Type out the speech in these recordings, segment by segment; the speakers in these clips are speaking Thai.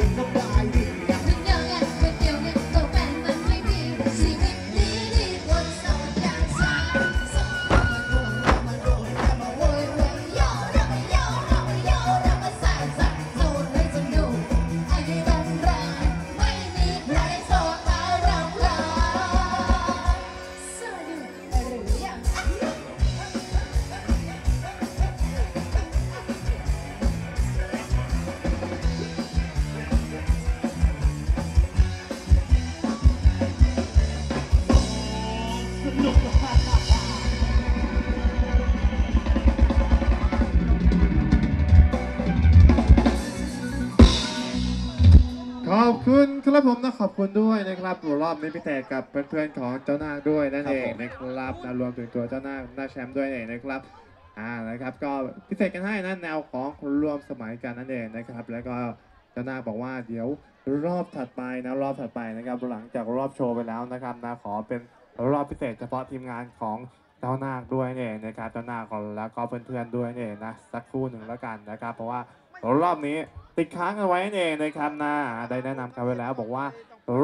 in the อบคุณครับผมนะขอบคุณด้วยนะครับรอบนี้พิเศษกับเพื่อนๆของเจ้านาคด้วยนั่นเองนะครับนะรวมถึงตัวเจ้านาคหน้าแชมป์ด้วยเองนะครับอ่านะครับก็พิเศษกันให้นะแนวของรวมสมัยกันนั่นเองนะครับ แล้วก็เจ้านาคบอกว่าเดี๋ยวรอบถัดไปนะรอบถัดไปนะครับ หลังจากรอบโชว์ไปแล้วนะครับนะขอเป็นรอบพิเศษเฉพาะทีมงานของเจ้านาคด้วยนั่นเองนะครับเจ้านาคแล้วก็เพื่อนๆด้วยนั่นเองนะสักครู่หนึ่งแล้วกันนะครับ เพราะว่า รอบนี้ติดค้างเอาไว้นั่นเองนะครับนะได้แนะนำกันไว้แล้วบอกว่า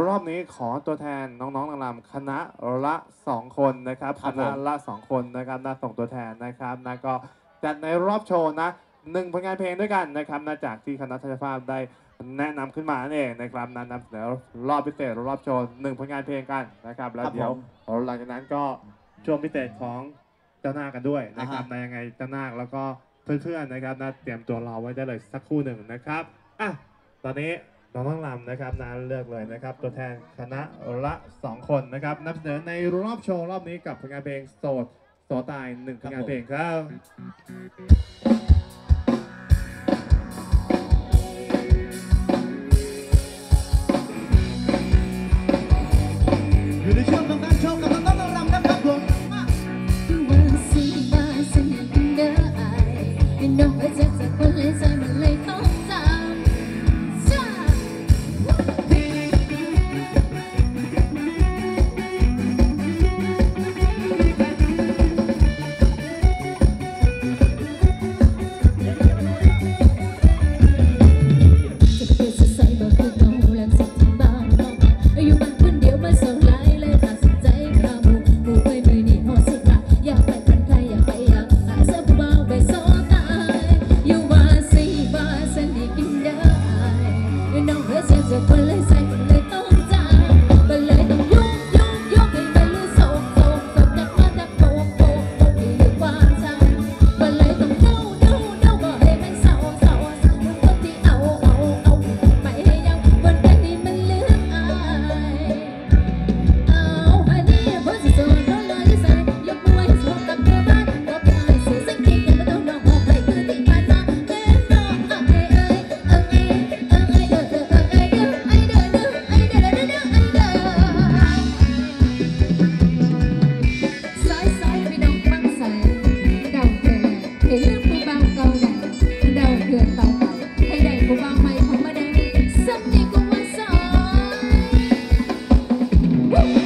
รอบนี้ขอตัวแทนน้องๆนางรำคณะละ 2 คนนะครับครัคบผม ณะละ 2 คนนะครับนะส่งตัวแทนนะครับนะก็จัดในรอบโชว์นะหนึ่งผลงานเพลงด้วยกันนะครับนะจากที่คณะทัศนภาพได้แนะนำขึ้นมานั่นเองนะครับนะนำเสนอรอบพิเศษรอบโชว์หนึ่งผลงานเพลงกันนะครับแล้วเดี๋ยวหลังจากนั้นก็ช่วงพิเศษของเจ้านาคกันด้วยนะครับในยังไงเจ้านาคแล้วก็ เพื่อนๆนะครับนะเตรียมตัวรอไว้ได้เลยสักครู่หนึ่งนะครับอะตอนนี้น้องต้องลำนะครับนะเลือกเลยนะครับ ตัวแทนคณะละ 2 คนนะครับนำเสนอในรอบโชว์รอบนี้กับผลงานเพลงโสดโสตายหนึ่งผลงานเพลงครับ I know. Whoa.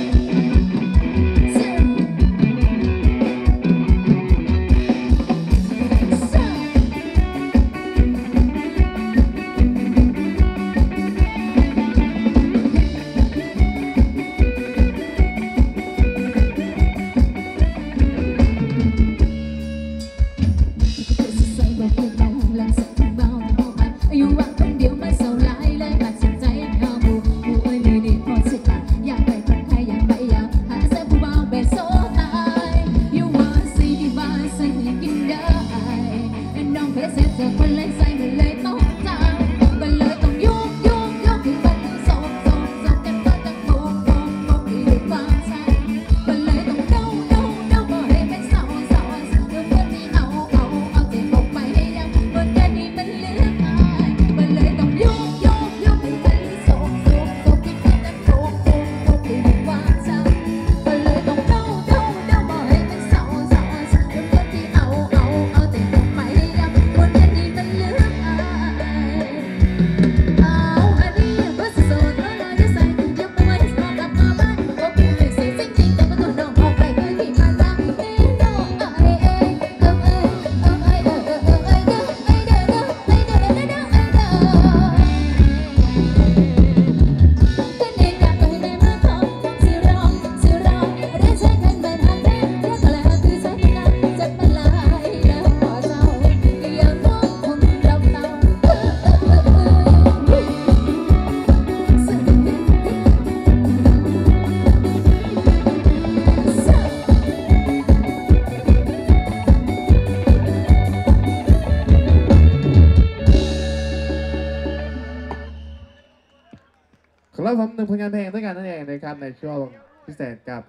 ครับผมหนึ่งผลงานเพลงด้วยกันนั่นเองนะครับในช่วงพิเศษกับ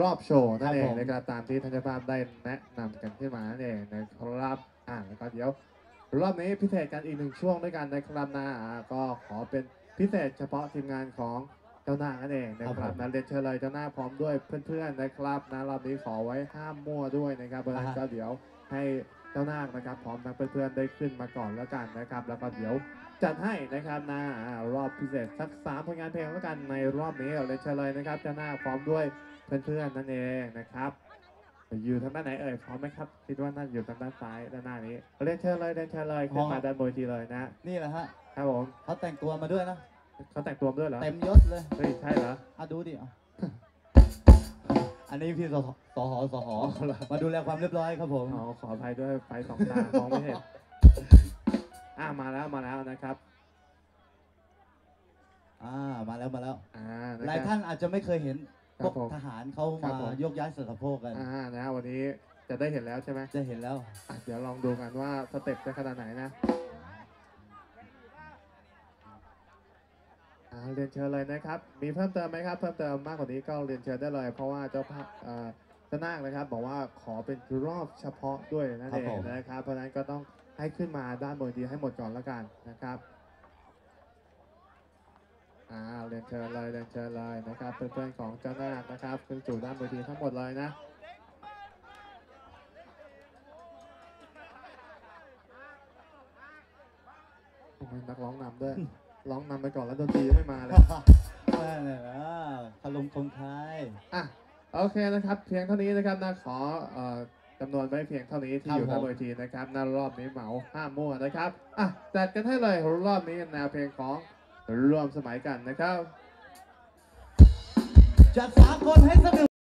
รอบโชว์นั่นเองนะครับตามที่ท่านเจ้าภาพได้แนะนำกันขึ้นมานั่นเองนะครับอ่าแล้วก็เดี๋ยว รอบนี้พิเศษกันอีกหนึ่งช่วงด้วยกันนะครับนะอ่าก็ขอเป็นพิเศษเฉพาะทีมงานของเจ้าหน้านั่นเองนะครับนะเรียนเชิญเลยเจ้าหน้าพร้อมด้วยเพื่อนๆนะครับนะรอบนี้ขอไว้ห้ามมั่วด้วยนะครับเพราะฉะนั้นก็เดี๋ยวให้ เจ้าหน้านะครับพร้อมทั้งเพื่อนๆได้ขึ้นมาก่อนแล้วกันนะครับ แล้วก็เดี๋ยวจัดให้นะครับนะอ่ารอบพิเศษสักสามผลงานเพลงแล้วกันในรอบนี้เรียนเชิญเลยนะครับเจ้าหน้าพร้อมด้วยเพื่อนๆนั่นเองนะครับอยู่ทางด้านไหนเอ่ยพร้อมไหมครับคิดว่าน่าจะอยู่ทางด้านซ้ายด้านหน้านี้เรียนเชิญเลยเรียนเชิญเลยขึ้นมาด้านบนเวทีเลยนะ นี่แหละฮะครับผมเขาแต่งตัวมาด้วยนะเขาแต่งตัวมาด้วยเหรอเต็มยศเลยเฮ้ยใช่เหรออะดูดิอะอันนี้พี่สห สหสหอ๋อเหรอมาดูแลความเรียบร้อยครับผมอ๋อขออภัยด้วยไฟสองตามองไม่เห็นอ่ามาแล้วมาแล้วนะครับอ่ามาแล้วมาแล้วอ่าหลายท่านอาจจะไม่เคยเห็นคพรัวบกผมทหารเขาครัมาบผมยกย้ายเสือสะโพกกันอ่านะวันนี้จะได้เห็นแล้วใช่ไหมจะเห็นแล้วอะเดี๋ยวลองดูกันว่าสเต็ปจะขนาดไหนนะอ่าเรียนเชิญเลยนะครับ มีเพิ่มเติมไหมครับ เพิ่มเติมมากกว่านี้ก็เรียนเชิญได้เลย เพราะว่าเจ้าภาพ เอ่อเจ้านาคนะครับ บอกว่าขอเป็นรอบเฉพาะด้วยนั่นครับเอผงม นะครับ เพราะฉะนั้นก็ต้องให้ขึ้นมาด้านบนดีให้หมดก่อนแล้วกันนะครับอ่าเรียนเชิญเลยเรียนเชิญเลยนะครับเพื่อนๆของเจ้านาคนะครับขึ้นสู่ด้านบนดีทั้งหมดเลยนะโอ้ยนักร้องนำด้วย ร้องนำไปก่อนแล้วดนตรียังไม่มาเลย นั่นแหละอ่าคารมคงคาย อะ โอเคนะครับ เพียงเท่านี้นะครับนะขอเอ่อจำนวนไว้เพียงเท่านี้ที่อยู่หน้าเวทีนะครับหน้ารอบนี้เหมาห้ามมั่วนะครับอะจัดกันให้เลยรอบนี้แนวเพลงของรวมสมัยกันนะครับ จัดสามคนให้สนุก